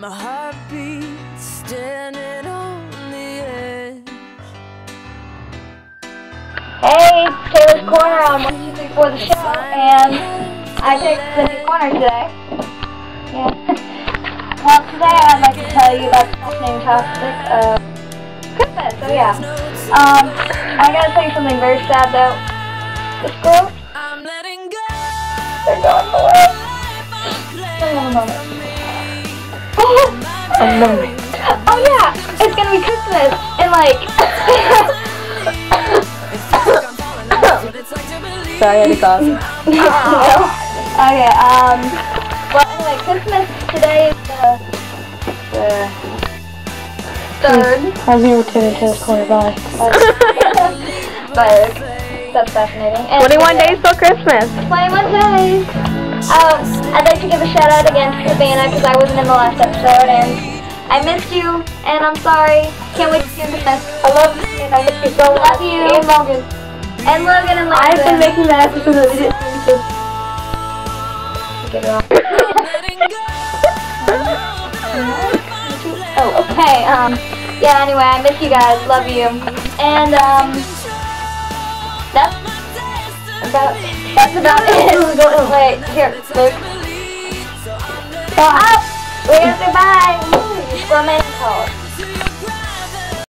My heartbeat standing on the edge. Hey, Taylor's Corner on 1, 2, 3, 4 the show, and I picked the new corner today. Yeah. well, today I'd like to tell you about the fascinating topic of Christmas, so yeah. Um, I gotta tell you something very sad though. The squirrels, I'm letting go. they're going away. Hang on a moment. A moment. Oh yeah, it's gonna be Christmas, and like... Sorry, I had cough. okay, um, well, anyway, Christmas today is the, the third. How's your return to this corner? Bye. but that's fascinating. And 21 days till Christmas. 21 days. Um, I'd like to give a shout out again to Savannah because I wasn't in the last episode and I missed you and I'm sorry. Can't wait to see you in Christmas. I love you and I miss you so much. Love you. And Logan. And Logan and Logan. I've been making that episode of it. Get it off. Oh, okay. Um, yeah. Anyway, I miss you guys. Love you. And um, that's about that's about it. Wait, here, Luke. Stop. We have to. Romantic call.